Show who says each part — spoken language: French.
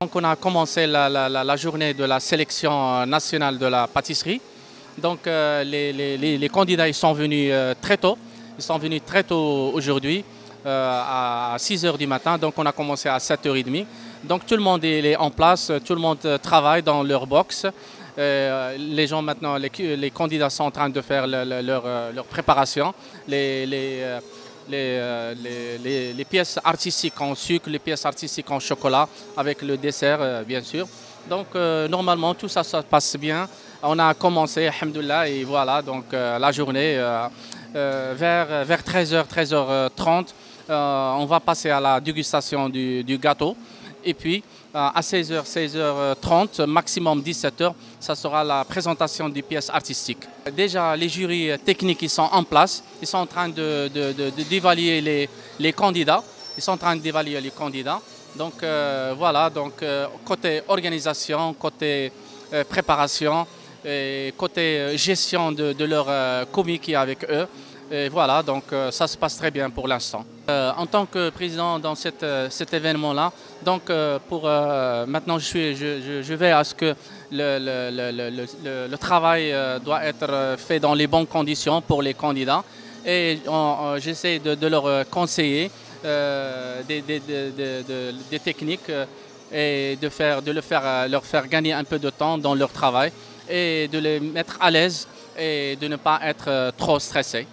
Speaker 1: Donc on a commencé la, journée de la sélection nationale de la pâtisserie. Donc les, candidats sont venus très tôt. Ils sont venus très tôt aujourd'hui à 6 h du matin. Donc on a commencé à 7h30. Donc tout le monde est en place, tout le monde travaille dans leur box. Euh, les gens maintenant, les, candidats sont en train de faire leur, euh, préparation. Les, euh, les, pièces artistiques en sucre, les pièces artistiques en chocolat, avec le dessert, bien sûr. Donc, normalement, tout ça, ça passe bien. On a commencé, alhamdoulilah, et voilà, donc la journée, vers, vers 13h, 13h30, on va passer à la dégustation du gâteau. Et puis, à 16h, 16h30, maximum 17h, ça sera la présentation des pièces artistiques. Déjà, les jurys techniques ils sont en place, ils sont en train d'évaluer de, les, les, candidats, ils sont en train d'évaluer les candidats. Donc euh, voilà, donc euh, côté organisation, côté euh, préparation, et côté gestion de, leur commis qui est avec eux, et voilà, donc euh, ça se passe très bien pour l'instant. Euh, en tant que président dans euh, cet événement-là, donc pour maintenant je, vais à ce que le, travail doit être fait dans les bonnes conditions pour les candidats. Et j'essaie de, leur conseiller des, techniques et de, leur faire gagner un peu de temps dans leur travail et de les mettre à l'aise et de ne pas être trop stressés.